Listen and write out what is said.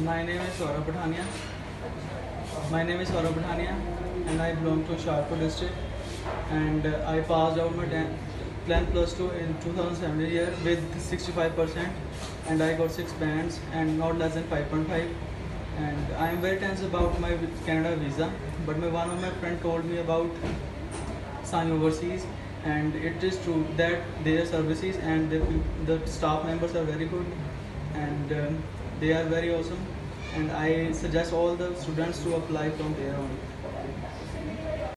My name is Saurabh Pathania. My name is Saurabh Pathania and I belong to Sharpur district. And uh, I passed out my 10 10th plus 2 in 2017 year with 65% and I got 6 bands and not less than 5.5 and I am very tense about my Canada visa but my one of my friend told me about Sai Overseas and it is true that their services and the, the staff members are very good. And um, they are very awesome and I suggest all the students to apply from there on.